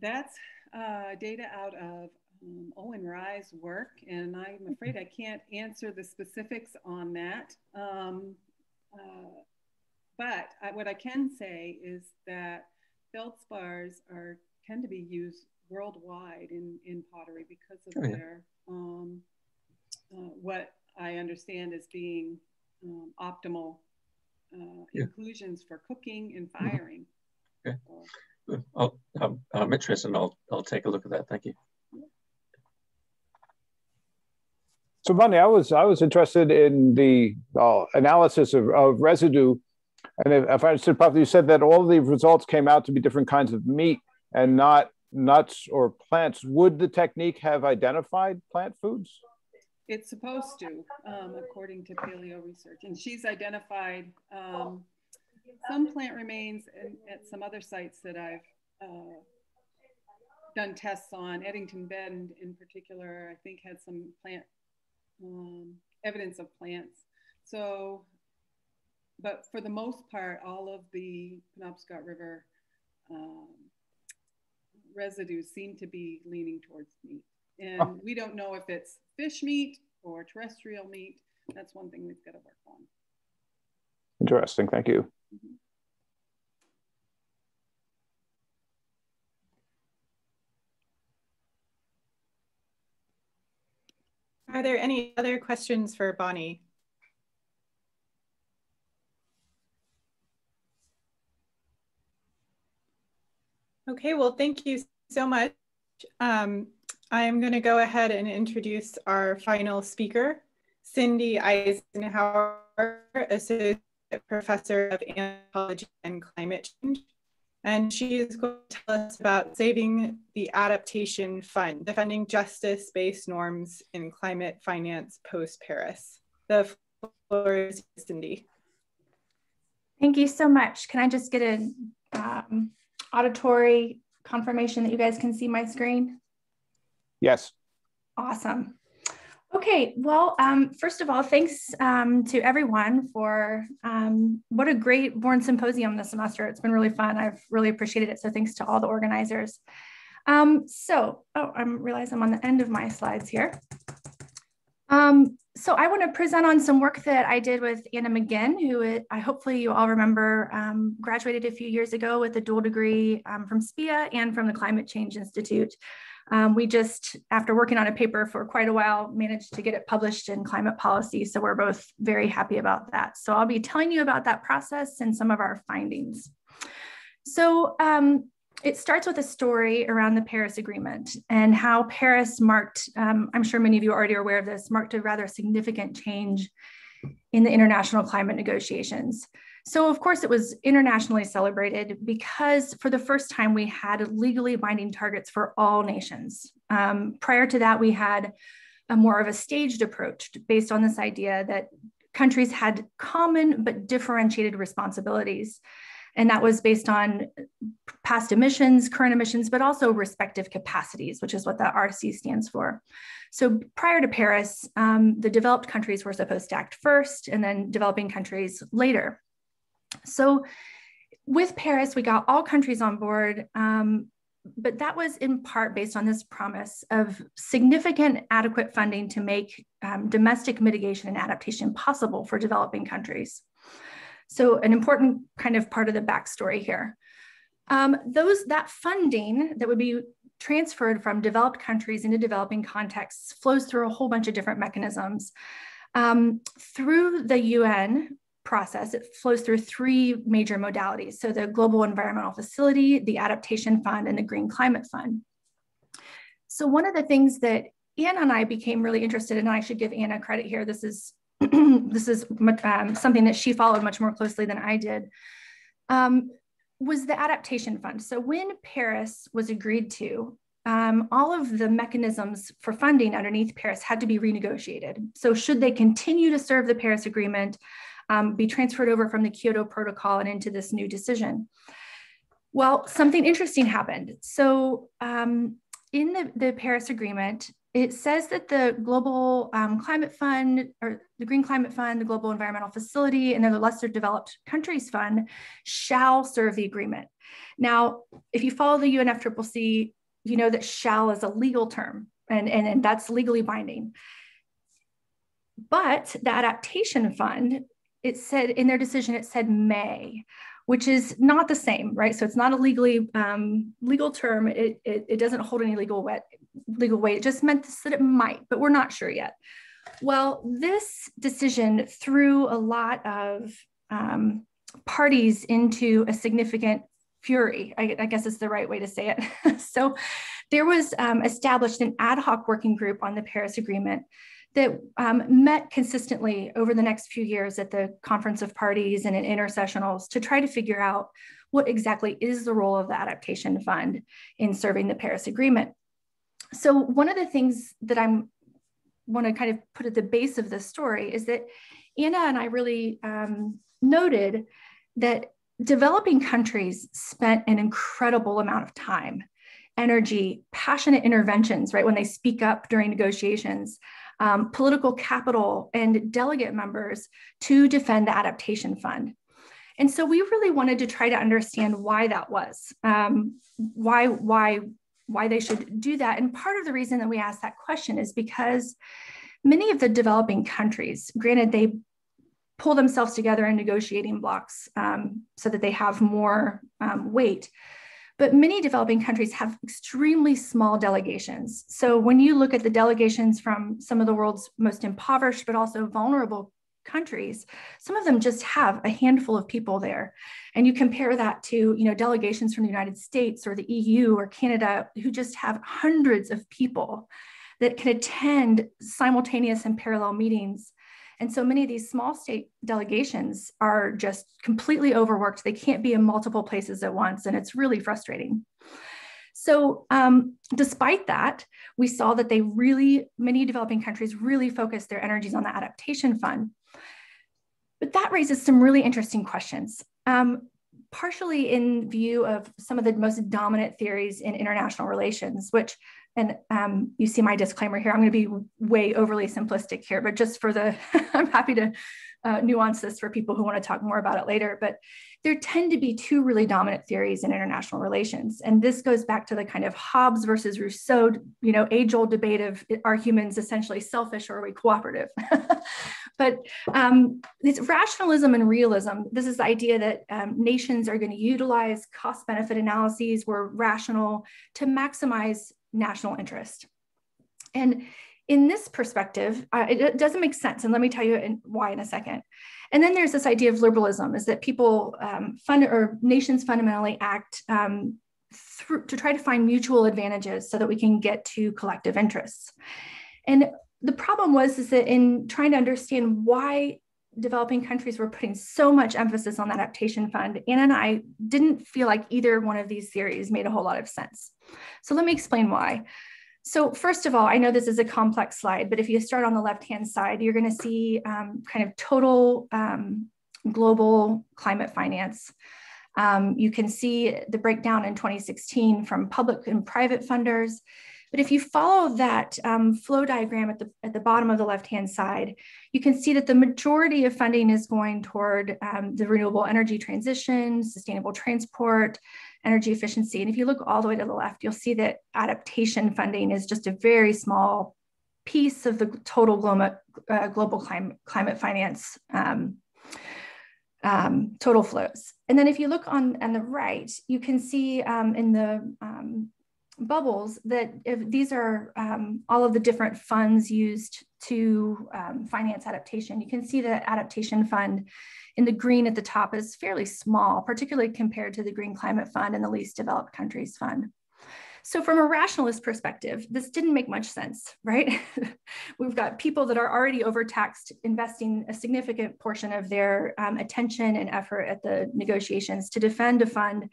H: That's uh, data out of um, Owen Rye's work, and I'm afraid I can't answer the specifics on that. Um, uh, but I, what I can say is that feldspars are tend to be used worldwide in, in pottery because of oh, yeah. their um, uh, what I understand as being um, optimal uh, yeah. inclusions for cooking and mm-hmm. firing.
I: Okay. I'll, I'm, I'm interested and I'll, I'll take a look at that. Thank you.
A: So, Bonnie, I was I was interested in the uh, analysis of, of residue, and if, if, I understood properly, you said that all the results came out to be different kinds of meat and not nuts or plants. Would the technique have identified plant foods?
H: It's supposed to, um, according to paleo research, and she's identified um, some plant remains in, at some other sites that I've uh, done tests on. Eddington Bend, in particular, I think had some plant um, evidence of plants. So, but for the most part, all of the Penobscot River um, residues seem to be leaning towards meat. And we don't know if it's fish meat or terrestrial meat. That's one thing we've got to work on.
A: Interesting. Thank you.
B: Are there any other questions for Bonnie? Okay, well, thank you so much. Um, I'm going to go ahead and introduce our final speaker, Cindy Isenhour, Associate Professor of Anthropology and Climate Change and she is going to tell us about saving the adaptation fund, defending justice-based norms in climate finance post-Paris. The floor is Cindy.
J: Thank you so much. Can I just get an um, auditory confirmation that you guys can see my screen?
A: Yes.
J: Awesome. Okay, well, um, first of all, thanks um, to everyone for um, what a great Borns Symposium this semester. It's been really fun. I've really appreciated it. So thanks to all the organizers. Um, so, oh, I realize I'm on the end of my slides here. Um, so I want to present on some work that I did with Anna McGinn, who it, I hopefully you all remember um, graduated a few years ago with a dual degree from SPIA and from the Climate Change Institute. Um, we just, after working on a paper for quite a while, managed to get it published in climate policy. So we're both very happy about that. So I'll be telling you about that process and some of our findings. So um, it starts with a story around the Paris Agreement and how Paris marked, um, I'm sure many of you already are aware of this, marked a rather significant change in the international climate negotiations. So, of course, it was internationally celebrated because for the first time we had legally binding targets for all nations. Um, prior to that, we had a more of a staged approach based on this idea that countries had common but differentiated responsibilities. And that was based on past emissions, current emissions, but also respective capacities, which is what the RC stands for. So prior to Paris, um, the developed countries were supposed to act first and then developing countries later. So with Paris, we got all countries on board, um, but that was in part based on this promise of significant adequate funding to make um, domestic mitigation and adaptation possible for developing countries. So an important kind of part of the backstory here. Um, those that funding that would be transferred from developed countries into developing contexts flows through a whole bunch of different mechanisms. Um, through the UN process, it flows through three major modalities. So the Global Environmental Facility, the Adaptation Fund, and the Green Climate Fund. So one of the things that Anna and I became really interested in, and I should give Anna credit here, this is, (clears throat) this is um, something that she followed much more closely than I did, um, was the adaptation fund. So when Paris was agreed to, um, all of the mechanisms for funding underneath Paris had to be renegotiated. So should they continue to serve the Paris Agreement, um, be transferred over from the Kyoto Protocol and into this new decision? Well, something interesting happened. So um, in the, the Paris Agreement, it says that the Global um, Climate Fund or the Green Climate Fund, the Global Environmental Facility, and then the Lesser Developed Countries Fund shall serve the agreement. Now, if you follow the UNFCCC, you know that shall is a legal term and, and, and that's legally binding. But the adaptation fund, it said in their decision, it said may which is not the same, right? So it's not a legally um, legal term. It, it, it, doesn't hold any legal weight, legal weight. It just meant that it might, but we're not sure yet. Well, this decision threw a lot of um, parties into a significant fury, I, I, guess is the right way to say it. (laughs) so there was um, established an ad hoc working group on the Paris Agreement that um, met consistently over the next few years at the Conference of Parties and in intersessionals to try to figure out what exactly is the role of the Adaptation Fund in serving the Paris Agreement. So one of the things that I'm want to kind of put at the base of this story is that Anna and I really um, noted that developing countries spent an incredible amount of time, energy, passionate interventions, right, when they speak up during negotiations, um, political capital, and delegate members to defend the Adaptation Fund. And so we really wanted to try to understand why that was, um, why, why, why they should do that. And part of the reason that we asked that question is because many of the developing countries, granted, they pull themselves together in negotiating blocks um, so that they have more um, weight. But many developing countries have extremely small delegations. So when you look at the delegations from some of the world's most impoverished, but also vulnerable countries, some of them just have a handful of people there. And you compare that to, you know, delegations from the United States or the EU or Canada who just have hundreds of people that can attend simultaneous and parallel meetings and so many of these small state delegations are just completely overworked. They can't be in multiple places at once, and it's really frustrating. So, um, despite that, we saw that they really, many developing countries really focused their energies on the adaptation fund. But that raises some really interesting questions. Um, partially in view of some of the most dominant theories in international relations, which and um, you see my disclaimer here. I'm going to be way overly simplistic here, but just for the, (laughs) I'm happy to uh, nuance this for people who want to talk more about it later. But there tend to be two really dominant theories in international relations. And this goes back to the kind of Hobbes versus Rousseau, you know, age old debate of are humans essentially selfish or are we cooperative? (laughs) but um, it's rationalism and realism. This is the idea that um, nations are going to utilize cost benefit analyses were rational to maximize national interest. And in this perspective, uh, it, it, doesn't make sense. And let me tell you in, why in a second. And then there's this idea of liberalism is that people um, fund or nations fundamentally act um, through, to try to find mutual advantages so that we can get to collective interests. And the problem was is that in trying to understand why developing countries were putting so much emphasis on the adaptation fund, Anna and I didn't feel like either one of these theories made a whole lot of sense. So let me explain why. So first of all, I know this is a complex slide, but if you start on the left-hand side, you're gonna see um, kind of total um, global climate finance. Um, you can see the breakdown in 2016 from public and private funders. But if you follow that um, flow diagram at the, at the bottom of the left-hand side, you can see that the majority of funding is going toward um, the renewable energy transition, sustainable transport, energy efficiency. And if you look all the way to the left, you'll see that adaptation funding is just a very small piece of the total global, uh, global climate, climate finance um, um, total flows. And then if you look on, on the right, you can see um, in the um, bubbles that if these are um, all of the different funds used to um, finance adaptation. You can see the adaptation fund in the green at the top is fairly small, particularly compared to the Green Climate Fund and the Least Developed Countries Fund. So from a rationalist perspective, this didn't make much sense, right? (laughs) We've got people that are already overtaxed investing a significant portion of their um, attention and effort at the negotiations to defend a fund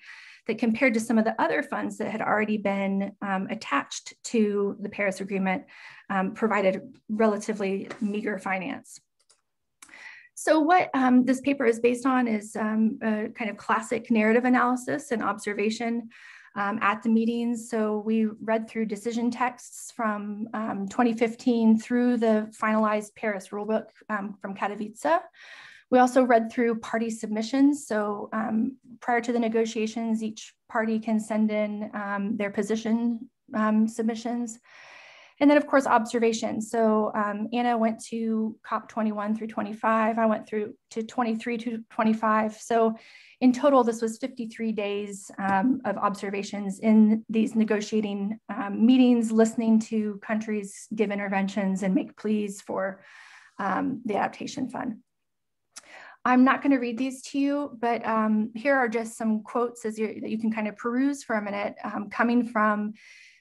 J: that compared to some of the other funds that had already been um, attached to the Paris Agreement um, provided relatively meager finance. So what um, this paper is based on is um, a kind of classic narrative analysis and observation um, at the meetings. So we read through decision texts from um, 2015 through the finalized Paris rulebook um, from Katowice. We also read through party submissions. So um, prior to the negotiations, each party can send in um, their position um, submissions. And then of course, observations. So um, Anna went to COP 21 through 25. I went through to 23 to 25. So in total, this was 53 days um, of observations in these negotiating um, meetings, listening to countries give interventions and make pleas for the adaptation fund. I'm not going to read these to you, but um, here are just some quotes that you can kind of peruse for a minute, um, coming from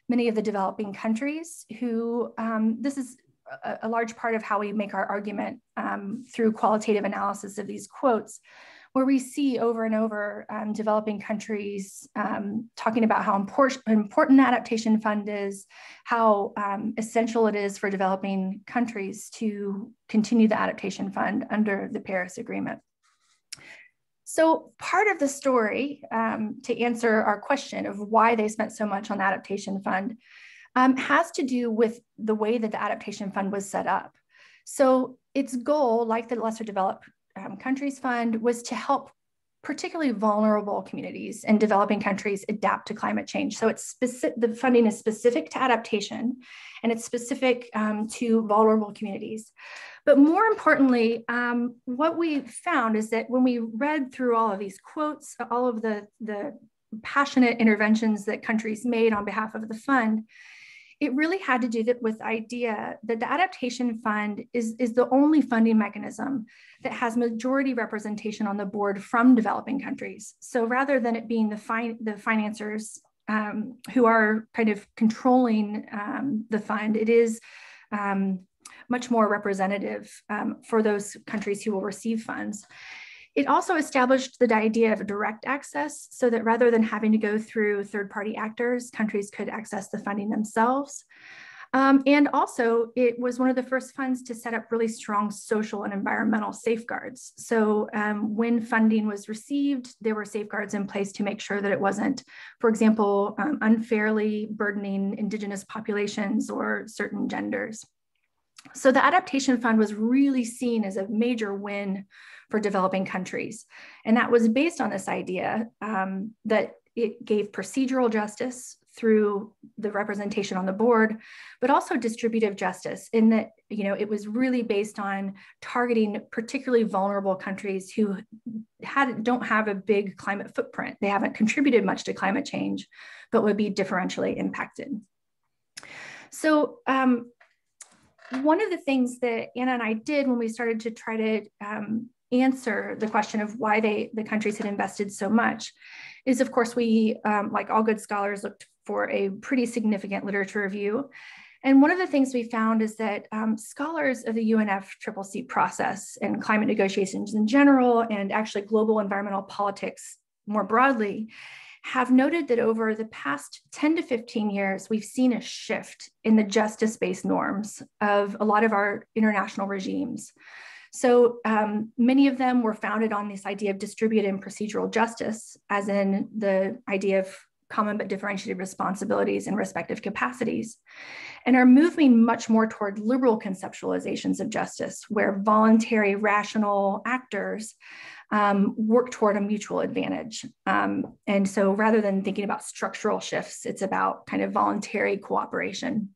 J: many of the developing countries who, um, this is a, a, large part of how we make our argument um, through qualitative analysis of these quotes, where we see over and over um, developing countries um, talking about how important, important adaptation fund is, how um, essential it is for developing countries to continue the adaptation fund under the Paris Agreement. So part of the story um, to answer our question of why they spent so much on the adaptation fund um, has to do with the way that the adaptation fund was set up. So its goal, like the lesser developed um, Countries Fund was to help particularly vulnerable communities in developing countries adapt to climate change. So it's specific, the funding is specific to adaptation and it's specific um, to vulnerable communities. But more importantly, um, what we found is that when we read through all of these quotes, all of the, the passionate interventions that countries made on behalf of the fund, it really had to do with the idea that the adaptation fund is, is the only funding mechanism that has majority representation on the board from developing countries. So rather than it being the, fin the financiers um, who are kind of controlling um, the fund, it is um, much more representative um, for those countries who will receive funds. It also established the idea of direct access so that rather than having to go through third party actors, countries could access the funding themselves. Um, and also, it was one of the first funds to set up really strong social and environmental safeguards. So, um, when funding was received, there were safeguards in place to make sure that it wasn't, for example, um, unfairly burdening Indigenous populations or certain genders. So, the Adaptation Fund was really seen as a major win for developing countries. And that was based on this idea um, that it gave procedural justice through the representation on the board, but also distributive justice in that, you know, it was really based on targeting particularly vulnerable countries who had, don't have a big climate footprint. They haven't contributed much to climate change, but would be differentially impacted. So um, one of the things that Anna and I did when we started to try to um, answer the question of why they the countries had invested so much is of course we um, like all good scholars looked for a pretty significant literature review. And one of the things we found is that um, scholars of the UNFCCC process and climate negotiations in general, and actually global environmental politics more broadly, have noted that over the past 10 to 15 years, we've seen a shift in the justice based norms of a lot of our international regimes. So um, many of them were founded on this idea of distributed and procedural justice, as in the idea of common but differentiated responsibilities and respective capacities, and are moving much more toward liberal conceptualizations of justice, where voluntary, rational actors um, work toward a mutual advantage. Um, and so rather than thinking about structural shifts, it's about kind of voluntary cooperation.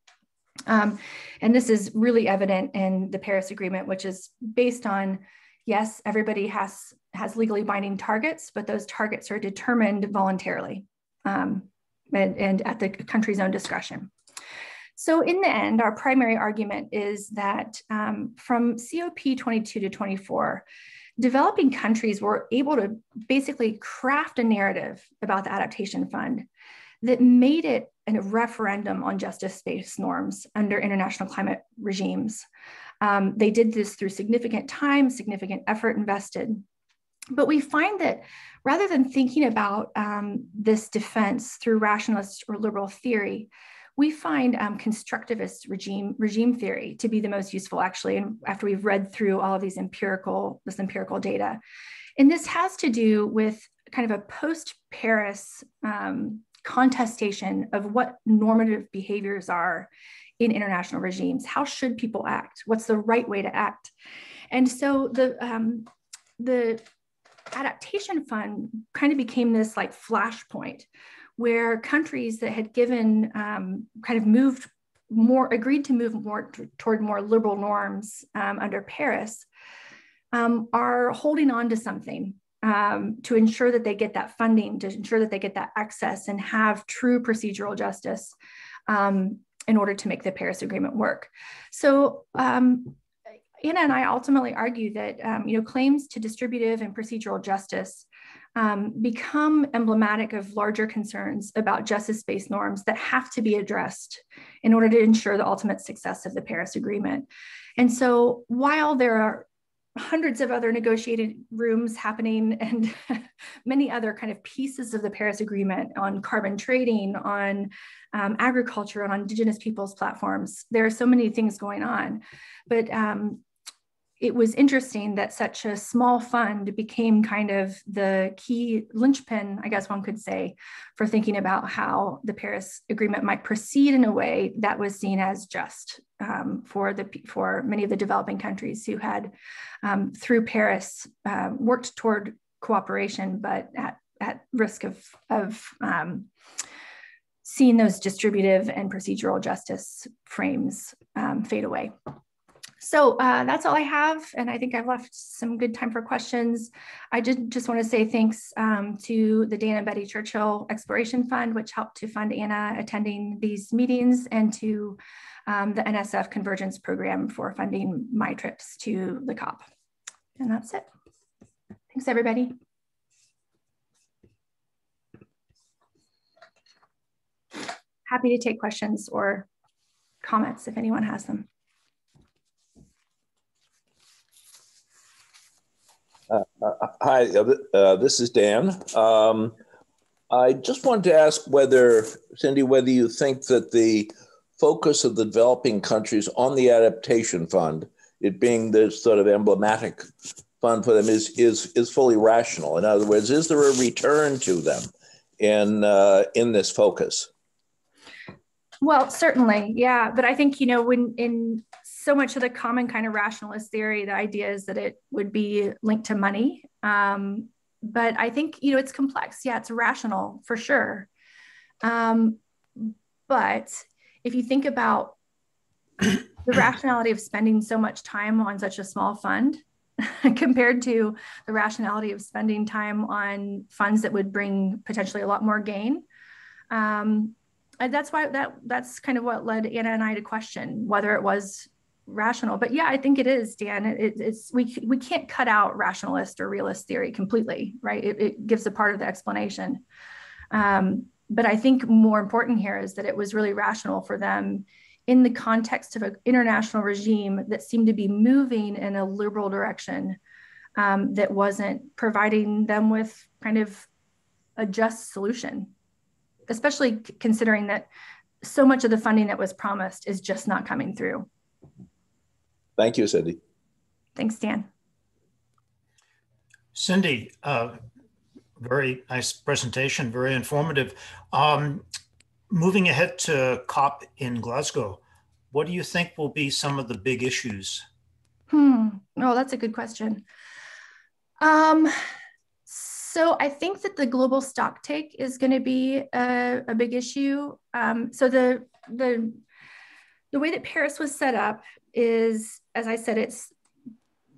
J: Um, and this is really evident in the Paris Agreement, which is based on, yes, everybody has, has legally binding targets, but those targets are determined voluntarily. Um, and, and at the country's own discretion. So in the end, our primary argument is that um, from COP 22 to 24, developing countries were able to basically craft a narrative about the adaptation fund that made it a referendum on justice-based norms under international climate regimes. Um, they did this through significant time, significant effort invested. But we find that rather than thinking about um, this defense through rationalist or liberal theory, we find um, constructivist regime regime theory to be the most useful actually and after we've read through all of these empirical this empirical data. And this has to do with kind of a post paris um, contestation of what normative behaviors are in international regimes. How should people act? What's the right way to act? And so the um, the adaptation fund kind of became this like flashpoint where countries that had given um, kind of moved more, agreed to move more t- toward more liberal norms um, under Paris, um, are holding on to something um, to ensure that they get that funding, to ensure that they get that access and have true procedural justice um, in order to make the Paris Agreement work. So um, Anna and I ultimately argue that um, you know claims to distributive and procedural justice um, become emblematic of larger concerns about justice-based norms that have to be addressed in order to ensure the ultimate success of the Paris Agreement. And so while there are hundreds of other negotiated rooms happening and (laughs) many other kind of pieces of the Paris Agreement on carbon trading, on um, agriculture, on indigenous peoples platforms. There are so many things going on. But um, it was interesting that such a small fund became kind of the key linchpin, I guess one could say, for thinking about how the Paris Agreement might proceed in a way that was seen as just um, for the for many of the developing countries who had, um, through Paris, uh, worked toward cooperation, but at at risk of of um, seeing those distributive and procedural justice frames um, fade away. So uh, that's all I have. And I think I've left some good time for questions. I did just want to say thanks um, to the Dan and Betty Churchill Exploration Fund, which helped to fund Anna attending these meetings and to um, the NSF Convergence Program for funding my trips to the COP. And that's it. Thanks, everybody. Happy to take questions or comments if anyone has them.
K: Uh, uh, hi, uh, uh, this is Dan. Um, I just wanted to ask whether, Cindy, whether you think that the focus of the developing countries on the adaptation fund, it being this sort of emblematic fund for them, is is is fully rational. In other words, is there a return to them in uh, in this focus?
J: Well, certainly, yeah. But I think you know when in so much of the common kind of rationalist theory, the idea is that it would be linked to money. Um, but I think, you know, it's complex. Yeah, it's rational for sure. Um, but if you think about the (coughs) rationality of spending so much time on such a small fund (laughs) compared to the rationality of spending time on funds that would bring potentially a lot more gain, um, that's why that that's kind of what led Anna and I to question whether it was rational but yeah i think it is dan. It, it's we we can't cut out rationalist or realist theory completely right? It, it gives a part of the explanation. Um, but i think more important here is that it was really rational for them in the context of an international regime that seemed to be moving in a liberal direction um, that wasn't providing them with kind of a just solution especially considering that so much of the funding that was promised is just not coming through
K: Thank you, Cindy.
J: Thanks, Dan.
L: Cindy, uh, very nice presentation, very informative. Um, moving ahead to COP in Glasgow, what do you think will be some of the big issues?
J: Hmm. Oh, that's a good question. Um, so I think that the global stock take is going to be a, a, big issue. Um, so the the the way that Paris was set up is, as I said, it's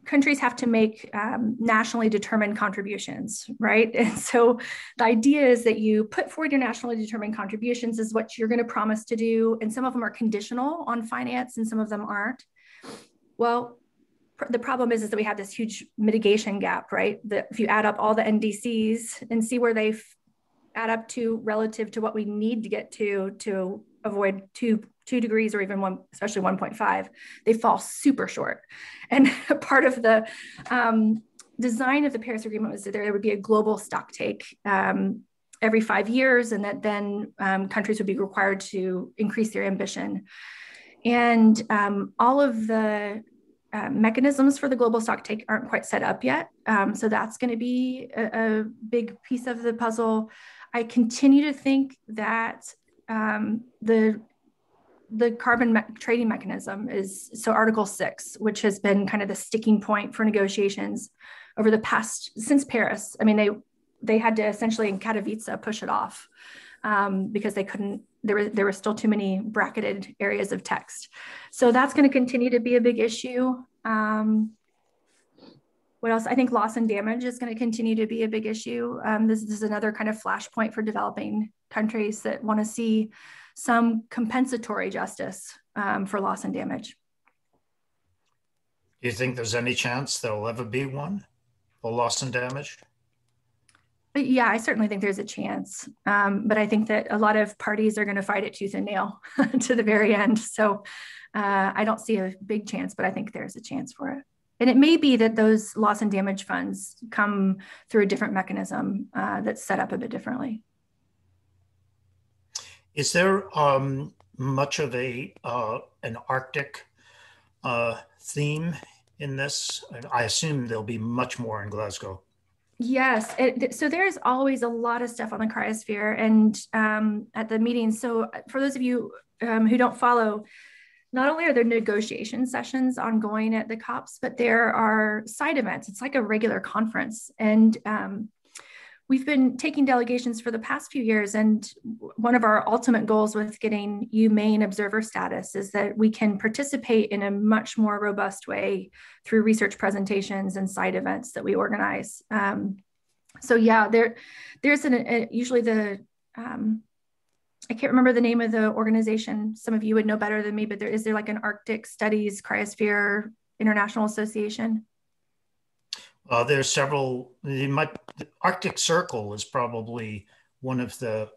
J: countries have to make um, nationally determined contributions, right? (laughs) And so the idea is that you put forward your nationally determined contributions is what you're going to promise to do. And some of them are conditional on finance and some of them aren't. Well, pr- the problem is, is that we have this huge mitigation gap, right? That if you add up all the NDCs and see where they add up to relative to what we need to get to to avoid two two degrees or even one, especially 1.5, they fall super short. And (laughs) part of the um, design of the Paris Agreement was that there would be a global stock take um, every five years, and that then um, countries would be required to increase their ambition. And um, all of the uh, mechanisms for the global stock take aren't quite set up yet. Um, so that's going to be a, a, big piece of the puzzle. I continue to think that um, the the carbon me- trading mechanism is so Article 6, which has been kind of the sticking point for negotiations over the past since Paris. I mean, they they had to essentially in Katowice push it off um, because they couldn't. There were there were still too many bracketed areas of text. So that's going to continue to be a big issue. Um, what else? I think loss and damage is going to continue to be a big issue. Um, this, this is another kind of flashpoint for developing countries that want to see some compensatory justice um, for loss and damage.
L: Do you think there's any chance there'll ever be one for loss and damage?
J: But yeah, I certainly think there's a chance. Um, but I think that a lot of parties are going to fight it tooth and nail (laughs) to the very end. So uh, I don't see a big chance, but I think there's a chance for it. And it may be that those loss and damage funds come through a different mechanism uh, that's set up a bit differently.
L: Is there um, much of a uh, an Arctic uh, theme in this? I assume there'll be much more in Glasgow.
J: Yes. It, so there's always a lot of stuff on the cryosphere and um, at the meetings. So uh, for those of you um, who don't follow, not only are there negotiation sessions ongoing at the COPs, but there are side events. It's like a regular conference. And um, we've been taking delegations for the past few years and one of our ultimate goals with getting UMaine observer status is that we can participate in a much more robust way through research presentations and side events that we organize um, so yeah there there's an a, usually the um, I can't remember the name of the organization. Some of you would know better than me, but there is there like an Arctic Studies Cryosphere International Association?
L: Uh, there's several. The, my, the Arctic Circle is probably one of the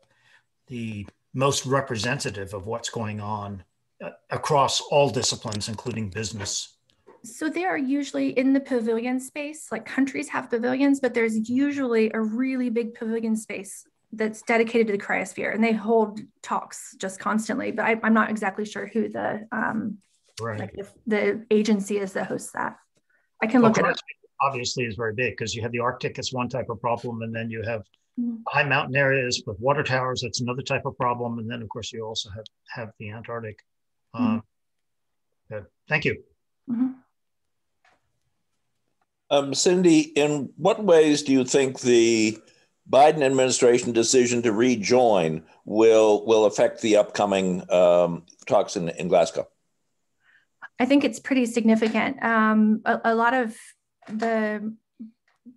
L: the most representative of what's going on uh, across all disciplines, including business.
J: So they are usually in the pavilion space. Like countries have pavilions, but there's usually a really big pavilion space that's dedicated to the cryosphere, and they hold talks just constantly. But I, am not exactly sure who the um, right. like the, the, agency is that hosts that. I can look well, it
L: obviously is very big because you have the Arctic as one type of problem, and then you have mm-hmm. high mountain areas with water towers. That's another type of problem, and then of course you also have have the Antarctic. Mm-hmm. Uh, thank you. Mm-hmm.
K: Um, Cindy, in what ways do you think the Biden administration decision to rejoin will will affect the upcoming um, talks in, in Glasgow?
J: I think it's pretty significant. Um, a, a, lot of the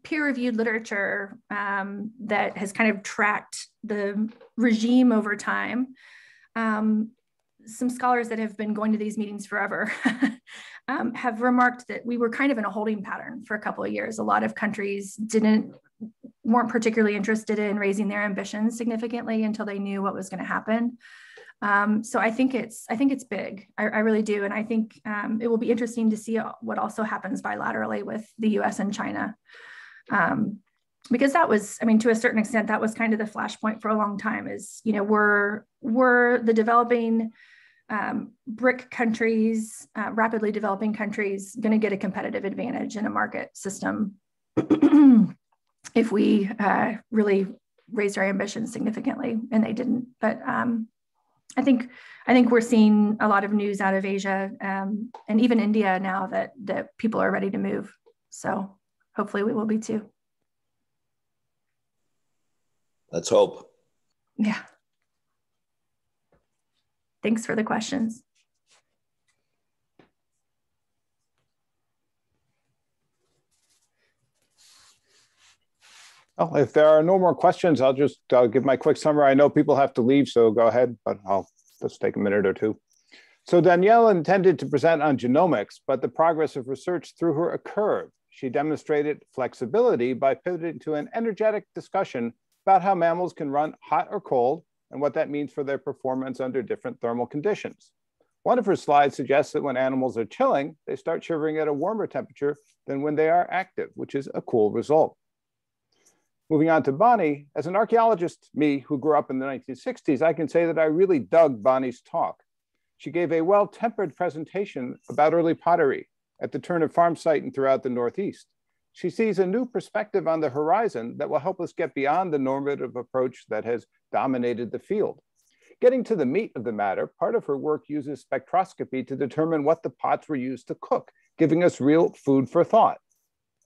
J: peer-reviewed literature um, that has kind of tracked the regime over time. Um, some scholars that have been going to these meetings forever (laughs) um, have remarked that we were kind of in a holding pattern for a couple of years. A lot of countries didn't weren't particularly interested in raising their ambitions significantly until they knew what was going to happen. Um, so I think it's I think it's big. I, I really do, and I think um, it will be interesting to see what also happens bilaterally with the U.S. and China, um, because that was I mean to a certain extent that was kind of the flashpoint for a long time. Is you know we're we're the developing um, BRIC countries, uh, rapidly developing countries, going to get a competitive advantage in a market system (clears throat) if we uh, really raised our ambitions significantly, and they didn't. But um, I think I think we're seeing a lot of news out of Asia um, and even India now that that people are ready to move. So hopefully we will be too.
K: Let's hope.
J: Yeah. Thanks for the questions.
A: Well, if there are no more questions, I'll just uh, give my quick summary. I know people have to leave, so go ahead, but I'll just take a minute or two. So Danielle intended to present on genomics, but the progress of research threw her a curve. She demonstrated flexibility by pivoting to an energetic discussion about how mammals can run hot or cold and what that means for their performance under different thermal conditions. One of her slides suggests that when animals are chilling, they start shivering at a warmer temperature than when they are active, which is a cool result. Moving on to Bonnie, as an archaeologist, me who grew up in the 1960s, I can say that I really dug Bonnie's talk. She gave a well-tempered presentation about early pottery at the Turner Farm site and throughout the Northeast. She sees a new perspective on the horizon that will help us get beyond the normative approach that has dominated the field. Getting to the meat of the matter, part of her work uses spectroscopy to determine what the pots were used to cook, giving us real food for thought.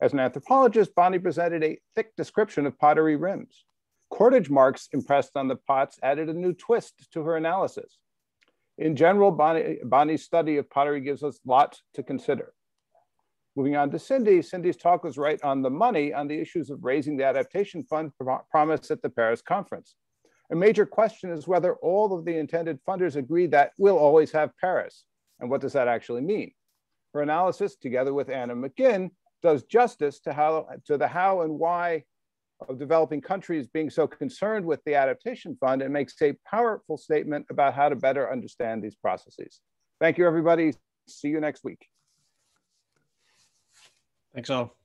A: As an anthropologist, Bonnie presented a thick description of pottery rims. Cordage marks impressed on the pots added a new twist to her analysis. In general, Bonnie, Bonnie's study of pottery gives us lots to consider. Moving on to Cindy, Cindy's talk was right on the money on the issues of raising the adaptation fund promised at the Paris conference. A major question is whether all of the intended funders agree that we'll always have Paris. And what does that actually mean? Her analysis, together with Anna McGinn, does justice to, how, to the how and why of developing countries being so concerned with the adaptation fund and makes a powerful statement about how to better understand these processes. Thank you, everybody. See you next week.
F: Thanks all.